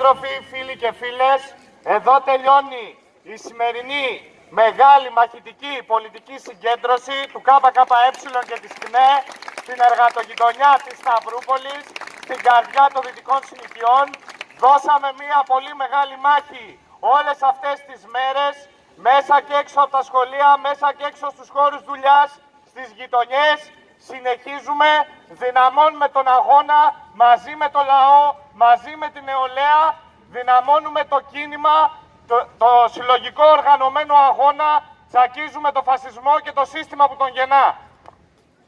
Σύντροφοι, φίλοι και φίλες, εδώ τελειώνει η σημερινή μεγάλη μαχητική πολιτική συγκέντρωση του ΚΚΕ και της ΚΝΕ στην εργατογειτονιά της Σταυρούπολης, στην καρδιά των Δυτικών Συνοικιών. Δώσαμε μια πολύ μεγάλη μάχη όλες αυτές τις μέρες, μέσα και έξω από τα σχολεία, μέσα και έξω στους χώρους δουλειάς, στις γειτονιές. Συνεχίζουμε, δυναμώνουμε τον αγώνα μαζί με το λαό, μαζί με την νεολαία, δυναμώνουμε το κίνημα, το, το συλλογικό οργανωμένο αγώνα, τσακίζουμε το φασισμό και το σύστημα που τον γεννά.